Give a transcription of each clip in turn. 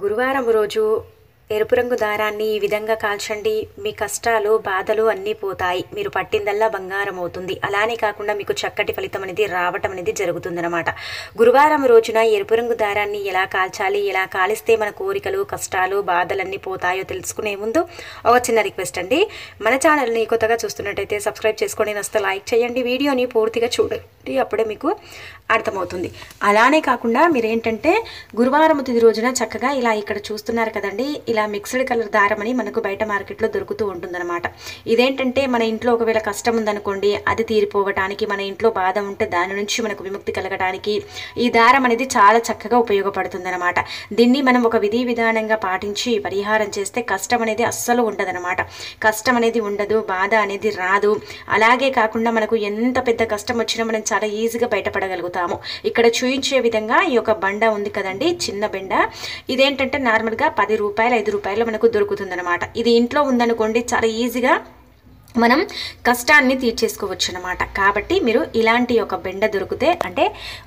గురువారం రోజు ఎరుపు రంగు దారాన్ని ఈ విధంగా కాల్చండి. మీ కష్టాలు బాధలు అన్నీ పోతాయి. మీరు పట్టిందల్లా బంగారం అవుతుంది అలానే కాకుండా మీకు చక్కటి ఫలితం అనేది రావటం అనేది జరుగుతుందనమాట గురువారం రోజున ఎరుపు రంగు దారాన్ని ఎలా కాల్చాలి ఎలా కాలిస్తే మన కోరికలు కష్టాలు బాధలన్నీ పోతాయో తెలుసుకునే ముందు ఒక చిన్న రిక్వెస్ట్ అండి. మన ఛానల్ని కొత్తగా చూస్తున్నట్టయితే సబ్స్క్రైబ్ చేసుకోండి నస్తే లైక్ చేయండి. వీడియోని పూర్తిగా చూడండి. అప్పుడే మీకు అర్థమవుతుంది. అలానే కాకుండా మీరేంటంటే గురువారం తిది రోజున చక్కగా ఇలా ఇక్కడ చూస్తున్నారు కదండి ఇలా మిక్స్డ్ కలర్ దారం అని మనకు బయట మార్కెట్లో దొరుకుతూ ఉంటుందన్నమాట. ఇదేంటంటే మన ఇంట్లో ఒకవేళ కష్టం ఉందనుకోండి అది తీరిపోవటానికి మన ఇంట్లో బాధ ఉంటే దాని నుంచి మనకు విముక్తి కలగడానికి ఈ దారం అనేది చాలా చక్కగా ఉపయోగపడుతుందన్నమాట. దీన్ని మనం ఒక విధి విధానంగా పాటించి పరిహారం చేస్తే కష్టం అనేది అస్సలు ఉండదన్నమాట. కష్టం అనేది ఉండదు బాధ అనేది రాదు. అలాగే కాకుండా మనకు ఎంత పెద్ద కష్టం వచ్చినా మనం చాలా ఈజీగా బయటపడగలుగుతాము. ఇక్కడ చూయించే విధంగా ఈ యొక్క బండ ఉంది కదండి చిన్న బెండ. ఇదేంటంటే నార్మల్గా పది రూపాయలు ఐదు రూపాయలు మనకు దొరుకుతుందన్నమాట. ఇది ఇంట్లో ఉందనుకోండి చాలా ఈజీగా మనం కష్టాన్ని తీర్చేసుకోవచ్చు అనమాట కాబట్టి మీరు ఇలాంటి ఒక బెండ దొరికితే అంటే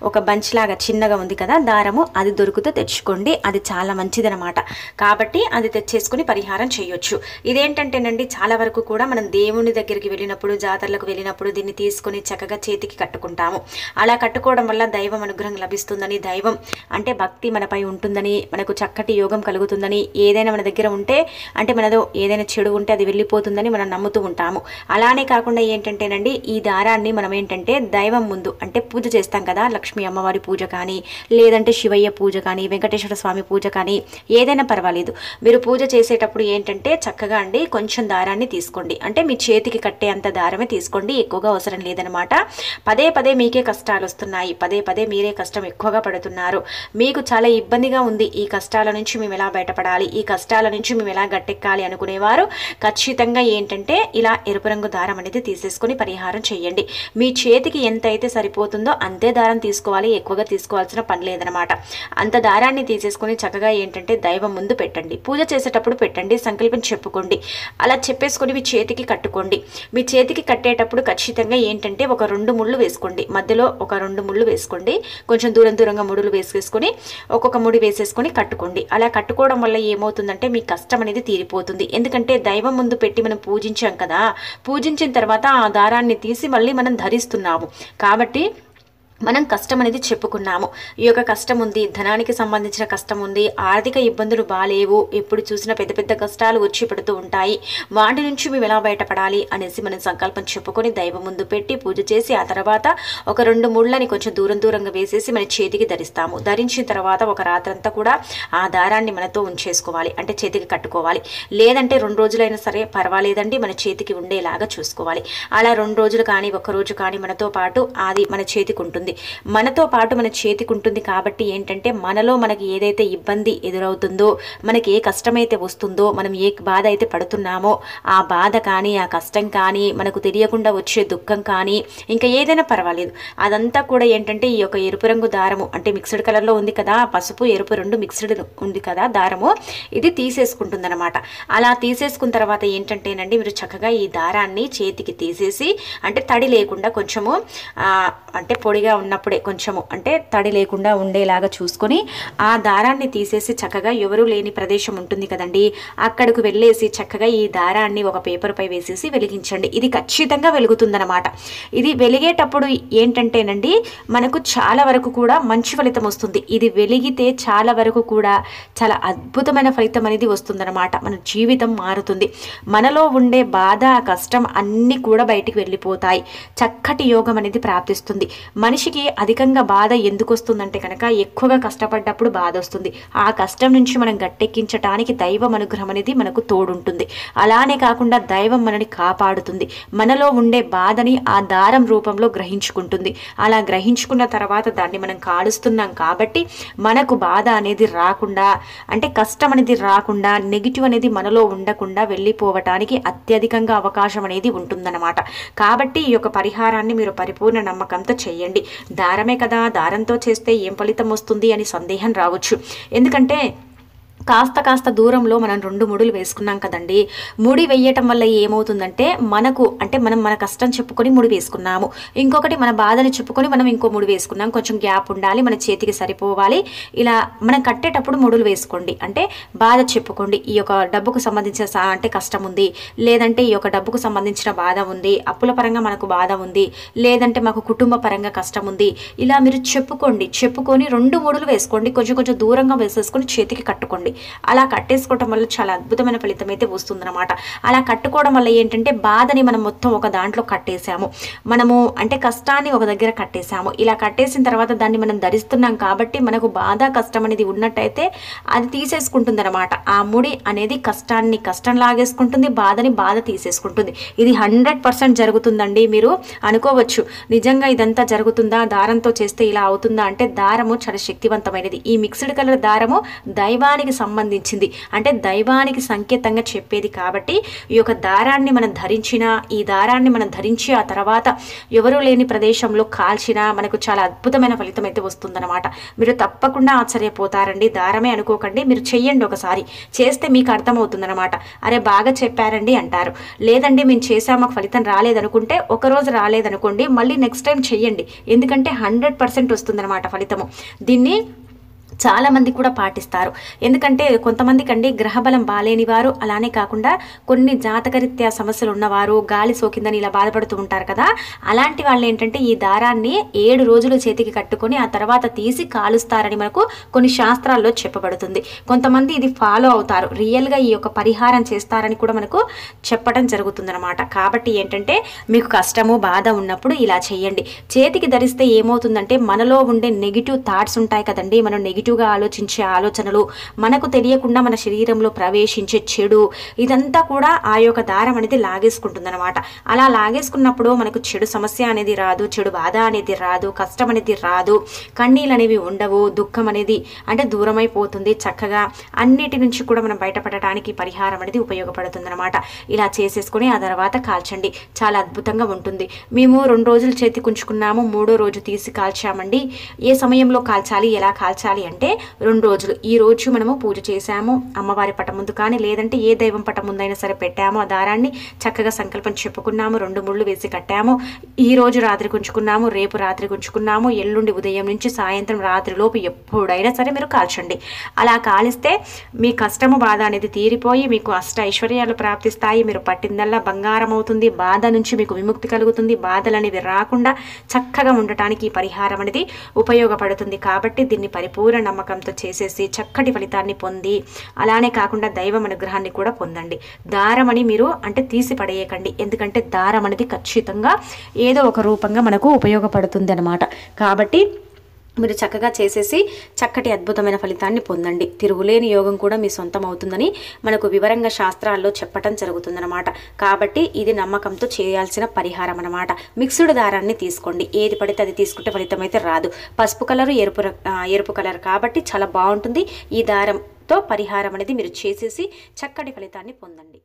ఒక బంచ్ లాగా చిన్నగా ఉంది కదా దారము అది దొరికితే తెచ్చుకోండి అది చాలా మంచిదనమాట కాబట్టి అది తెచ్చేసుకుని పరిహారం చేయొచ్చు. ఇదేంటంటేనండి చాలా వరకు కూడా మనం దేవుని దగ్గరికి వెళ్ళినప్పుడు జాతరలకు వెళ్ళినప్పుడు దీన్ని తీసుకొని చక్కగా చేతికి కట్టుకుంటాము. అలా కట్టుకోవడం వల్ల దైవం అనుగ్రహం లభిస్తుందని దైవం అంటే భక్తి మనపై ఉంటుందని మనకు చక్కటి యోగం కలుగుతుందని ఏదైనా మన దగ్గర ఉంటే అంటే మనదో ఏదైనా చెడు ఉంటే అది వెళ్ళిపోతుందని మనం నమ్ముతూ ఉంటాము. అలానే కాకుండా ఏంటంటేనండి ఈ దారాన్ని మనం ఏంటంటే దైవం ముందు అంటే పూజ చేస్తాం కదా లక్ష్మీ అమ్మవారి పూజ కానీ లేదంటే శివయ్య పూజ కానీ వెంకటేశ్వర స్వామి పూజ కానీ ఏదైనా పర్వాలేదు. మీరు పూజ చేసేటప్పుడు ఏంటంటే చక్కగా అండి కొంచెం దారాన్ని తీసుకోండి. అంటే మీ చేతికి కట్టే అంత దారమే తీసుకోండి ఎక్కువగా అవసరం లేదనమాట పదే పదే మీకే కష్టాలు వస్తున్నాయి. పదే పదే మీరే కష్టం ఎక్కువగా పడుతున్నారు. మీకు చాలా ఇబ్బందిగా ఉంది ఈ కష్టాల నుంచి మేము ఎలా బయటపడాలి ఈ కష్టాల నుంచి మేము ఎలా గట్టెక్కాలి అనుకునేవారు ఖచ్చితంగా ఏంటంటే ఇలా ఎరుపు రంగు దారం అనేది తీసేసుకొని పరిహారం చేయండి. మీ చేతికి ఎంత అయితే సరిపోతుందో అంతే దారం తీసుకోవాలి ఎక్కువగా తీసుకోవాల్సిన పని లేదనమాట అంత దారాన్ని తీసేసుకొని చక్కగా ఏంటంటే దైవం ముందు పెట్టండి. పూజ చేసేటప్పుడు పెట్టండి సంకల్పం చెప్పుకోండి. అలా చెప్పేసుకొని మీ చేతికి కట్టుకోండి. మీ చేతికి కట్టేటప్పుడు ఖచ్చితంగా ఏంటంటే ఒక రెండు ముళ్ళు వేసుకోండి. మధ్యలో ఒక రెండు ముళ్ళు వేసుకోండి. కొంచెం దూరం దూరంగా ముడులు వేసేసుకొని ఒక్కొక్క ముడి వేసేసుకొని కట్టుకోండి. అలా కట్టుకోవడం వల్ల ఏమవుతుందంటే మీ కష్టం అనేది తీరిపోతుంది. ఎందుకంటే దైవం ముందు పెట్టి మనం పూజించాం కదా పూజించిన తర్వాత ఆ దారాన్ని తీసి మళ్ళీ మనం ధరిస్తున్నాము. కాబట్టి మనం కష్టం అనేది చెప్పుకున్నాము. ఈ యొక్క కష్టం ఉంది ధనానికి సంబంధించిన కష్టం ఉంది ఆర్థిక ఇబ్బందులు బాలేవు ఎప్పుడు చూసినా పెద్ద పెద్ద కష్టాలు వచ్చి పడుతూ ఉంటాయి. వాటి నుంచి మేము ఎలా బయటపడాలి అనేసి మనం సంకల్పం చెప్పుకొని దైవం ముందు పెట్టి పూజ చేసి ఆ తర్వాత ఒక రెండు ముళ్ళని కొంచెం దూరం దూరంగా వేసేసి మన చేతికి ధరిస్తాము. ధరించిన తర్వాత ఒక రాత్రంతా కూడా ఆ దారాన్ని మనతో ఉంచేసుకోవాలి. అంటే చేతికి కట్టుకోవాలి. లేదంటే రెండు రోజులైనా సరే పర్వాలేదండి మన చేతికి ఉండేలాగా చూసుకోవాలి. అలా రెండు రోజులు కానీ ఒక రోజు కానీ మనతో పాటు అది మన చేతికి ఉంటుంది. మనతో పాటు మన చేతికి ఉంటుంది కాబట్టి ఏంటంటే మనలో మనకి ఏదైతే ఇబ్బంది ఎదురవుతుందో మనకి ఏ కష్టమైతే వస్తుందో మనం ఏ బాధ అయితే పడుతున్నామో ఆ బాధ కానీ ఆ కష్టం కానీ మనకు తెలియకుండా వచ్చే దుఃఖం కానీ ఇంకా ఏదైనా పర్వాలేదు. అదంతా కూడా ఏంటంటే ఈ యొక్క ఎరుపు రంగు దారము అంటే మిక్స్డ్ కలర్లో ఉంది కదా పసుపు ఎరుపు రెండు మిక్స్డ్ ఉంది కదా దారము ఇది తీసేసుకుంటుందన్నమాట. అలా తీసేసుకున్న తర్వాత ఏంటంటేనండి మీరు చక్కగా ఈ దారాన్ని చేతికి తీసేసి అంటే తడి లేకుండా కొంచెము అంటే పొడిగా ఉన్నప్పుడే కొంచెము అంటే తడి లేకుండా ఉండేలాగా చూసుకొని ఆ దారాన్ని తీసేసి చక్కగా ఎవరు లేని ప్రదేశం ఉంటుంది కదండి అక్కడికి వెళ్ళేసి చక్కగా ఈ దారాన్ని ఒక పేపర్పై వేసేసి వెలిగించండి. ఇది ఖచ్చితంగా వెలుగుతుందనమాట ఇది వెలిగేటప్పుడు ఏంటంటేనండి మనకు చాలా వరకు కూడా మంచి ఫలితం వస్తుంది. ఇది వెలిగితే చాలా వరకు కూడా చాలా అద్భుతమైన ఫలితం అనేది వస్తుందన్నమాట. మన జీవితం మారుతుంది. మనలో ఉండే బాధ కష్టం అన్నీ కూడా బయటికి వెళ్ళిపోతాయి. చక్కటి యోగం అనేది ప్రాప్తిస్తుంది. మనిషికి అధికంగా బాధ ఎందుకు వస్తుందంటే కనుక ఎక్కువగా కష్టపడ్డప్పుడు బాధ వస్తుంది. ఆ కష్టం నుంచి మనం గట్టెక్కించటానికి దైవం అనుగ్రహం అనేది మనకు తోడుంటుంది. అలానే కాకుండా దైవం మనని కాపాడుతుంది. మనలో ఉండే బాధని ఆ దారం రూపంలో గ్రహించుకుంటుంది. అలా గ్రహించుకున్న తర్వాత దాన్ని మనం కాలుస్తున్నాం కాబట్టి మనకు బాధ అనేది రాకుండా అంటే కష్టం అనేది రాకుండా నెగిటివ్ అనేది మనలో ఉండకుండా వెళ్ళిపోవటానికి అత్యధికంగా అవకాశం అనేది ఉంటుందన్నమాట. కాబట్టి ఈ యొక్క పరిహారాన్ని మీరు పరిపూర్ణ నమ్మకంతో చేయండి. దారమే కదా దారంతో చేస్తే ఏం ఫలితం వస్తుంది అని సందేహం రావచ్చు. ఎందుకంటే కాస్త కాస్త దూరంలో మనం రెండు ముడులు వేసుకున్నాం కదండి. ముడి వేయటం వల్ల ఏమవుతుందంటే మనకు అంటే మనం మన కష్టం చెప్పుకొని ముడి వేసుకున్నాము. ఇంకొకటి మన బాధని చెప్పుకొని మనం ఇంకో ముడి వేసుకున్నాం. కొంచెం గ్యాప్ ఉండాలి మన చేతికి సరిపోవాలి. ఇలా మనం కట్టేటప్పుడు ముడులు వేసుకోండి. అంటే బాధ చెప్పుకోండి. ఈ యొక్క డబ్బుకు సంబంధించిన సా- అంటే కష్టం ఉంది. లేదంటే ఈ యొక్క డబ్బుకు సంబంధించిన బాధ ఉంది. అప్పుల పరంగా మనకు బాధ ఉంది. లేదంటే మాకు కుటుంబ పరంగా కష్టం ఉంది. ఇలా మీరు చెప్పుకోండి. చెప్పుకొని రెండు ముడులు వేసుకోండి. కొంచెం కొంచెం దూరంగా వేసేసుకొని చేతికి కట్టుకోండి. అలా కట్టేసుకోవటం వల్ల చాలా అద్భుతమైన ఫలితం అయితే వస్తుందన్నమాట. అలా కట్టుకోవడం వల్ల ఏంటంటే బాధని మనం మొత్తం ఒక దాంట్లో కట్టేసాము మనము అంటే కష్టాన్ని ఒక దగ్గర కట్టేశాము. ఇలా కట్టేసిన తర్వాత దాన్ని మనం ధరిస్తున్నాం కాబట్టి మనకు బాధ కష్టం అనేది ఉన్నట్టయితే అది తీసేసుకుంటుందన్నమాట. ఆ ముడి అనేది కష్టాన్ని కష్టం లాగేసుకుంటుంది బాధని బాధ తీసేసుకుంటుంది. ఇది హండ్రెడ్ పర్సెంట్ జరుగుతుందండి మీరు అనుకోవచ్చు. నిజంగా ఇదంతా జరుగుతుందా? దారంతో చేస్తే ఇలా అవుతుందా? అంటే దారము చాలా శక్తివంతమైనది. ఈ మిక్స్డ్ కలర్ దారము దైవానికి సంబంధించింది. అంటే దైవానికి సంకేతంగా చెప్పేది కాబట్టి ఈ యొక్క దారాన్ని మనం ధరించిన ఈ దారాన్ని మనం ధరించి ఆ తర్వాత ఎవరూ లేని ప్రదేశంలో కాల్చినా మనకు చాలా అద్భుతమైన ఫలితం అయితే వస్తుందన్నమాట. మీరు తప్పకుండా ఆశ్చర్యపోతారండి. దారమే అనుకోకండి. మీరు చెయ్యండి ఒకసారి. చేస్తే మీకు అర్థమవుతుందన్నమాట. అరే బాగా చెప్పారండి అంటారు. లేదండి మేము చేసాం మాకు ఫలితం రాలేదనుకుంటే ఒకరోజు రాలేదనుకోండి మళ్ళీ నెక్స్ట్ టైం చెయ్యండి. ఎందుకంటే హండ్రెడ్ పర్సెంట్ వస్తుందన్నమాట ఫలితము. దీన్ని చాలామంది కూడా పాటిస్తారు. ఎందుకంటే కొంతమందికి అండి గ్రహబలం బాలేని వారు అలానే కాకుండా కొన్ని జాతకరీత్యా సమస్యలు ఉన్నవారు గాలి సోకిందని ఇలా బాధపడుతూ ఉంటారు కదా అలాంటి వాళ్ళు ఏంటంటే ఈ దారాన్ని ఏడు రోజులు చేతికి కట్టుకొని ఆ తర్వాత తీసి కాలుస్తారని మనకు కొన్ని శాస్త్రాల్లో చెప్పబడుతుంది. కొంతమంది ఇది ఫాలో అవుతారు. రియల్గా ఈ యొక్క పరిహారం చేస్తారని కూడా మనకు చెప్పడం జరుగుతుందనమాట కాబట్టి ఏంటంటే మీకు కష్టము బాధ ఉన్నప్పుడు ఇలా చేయండి. చేతికి ధరిస్తే ఏమవుతుందంటే మనలో ఉండే నెగిటివ్ థాట్స్ ఉంటాయి కదండి. మనం నెగిటివ్ నెగిటివ్గా ఆలోచించే ఆలోచనలు మనకు తెలియకుండా మన శరీరంలో ప్రవేశించే చెడు ఇదంతా కూడా ఆ యొక్క దారం అనేది లాగేసుకుంటుందన్నమాట. అలా లాగేసుకున్నప్పుడు మనకు చెడు సమస్య అనేది రాదు చెడు బాధ అనేది రాదు కష్టం అనేది రాదు కన్నీళ్ళు అనేవి ఉండవు దుఃఖం అనేది అంటే దూరమైపోతుంది చక్కగా. అన్నిటి నుంచి కూడా మనం బయటపడటానికి పరిహారం అనేది ఉపయోగపడుతుందన్నమాట. ఇలా చేసేసుకొని ఆ తర్వాత కాల్చండి. చాలా అద్భుతంగా ఉంటుంది. మేము రెండు రోజులు చేతి కుంచుకున్నాము మూడో రోజు తీసి కాల్చామండి. ఏ సమయంలో కాల్చాలి ఎలా కాల్చాలి అంటే అంటే రెండు రోజులు. ఈ రోజు మనము పూజ చేశాము. అమ్మవారి పటం ముందు కానీ లేదంటే ఏ దైవం పటం ముందైనా సరే పెట్టాము. ఆ దారాన్ని చక్కగా సంకల్పం చెప్పుకున్నాము. రెండు ముళ్ళు వేసి కట్టాము. ఈ రోజు రాత్రికి ఉంచుకున్నాము రేపు రాత్రి గుంచుకున్నాము ఎల్లుండి ఉదయం నుంచి సాయంత్రం రాత్రిలోపు ఎప్పుడైనా సరే మీరు కాల్చండి. అలా కాలిస్తే మీ కష్టము బాధ అనేది తీరిపోయి మీకు అష్ట ఐశ్వర్యాలు ప్రాప్తిస్తాయి. మీరు పట్టిందల్లా బంగారం అవుతుంది. బాధ నుంచి మీకు విముక్తి కలుగుతుంది. బాధలు అనేవి రాకుండా చక్కగా ఉండటానికి ఈ పరిహారం అనేది ఉపయోగపడుతుంది. కాబట్టి దీన్ని పరిపూర్ణ నమ్మకంతో చేసేసి చక్కటి ఫలితాన్ని పొంది అలానే కాకుండా దైవం అనుగ్రహాన్ని కూడా పొందండి. దారం అని మీరు అంటే తీసి పడేయకండి. ఎందుకంటే దారం అనేది ఖచ్చితంగా ఏదో ఒక రూపంగా మనకు ఉపయోగపడుతుంది అనమాట కాబట్టి మీరు చక్కగా చేసేసి చక్కటి అద్భుతమైన ఫలితాన్ని పొందండి. తిరుగులేని యోగం కూడా మీ సొంతం అవుతుందని మనకు వివరంగా శాస్త్రాల్లో చెప్పటం జరుగుతుందన్నమాట. కాబట్టి ఇది నమ్మకంతో చేయాల్సిన పరిహారం అనమాట మిక్స్డ్ దారాన్ని తీసుకోండి. ఏది పడితే అది తీసుకుంటే ఫలితం అయితే రాదు. పసుపు కలరు ఎరుపు ర- ఎరుపు కలర్ కాబట్టి చాలా బాగుంటుంది. ఈ దారంతో పరిహారం అనేది మీరు చేసేసి చక్కటి ఫలితాన్ని పొందండి.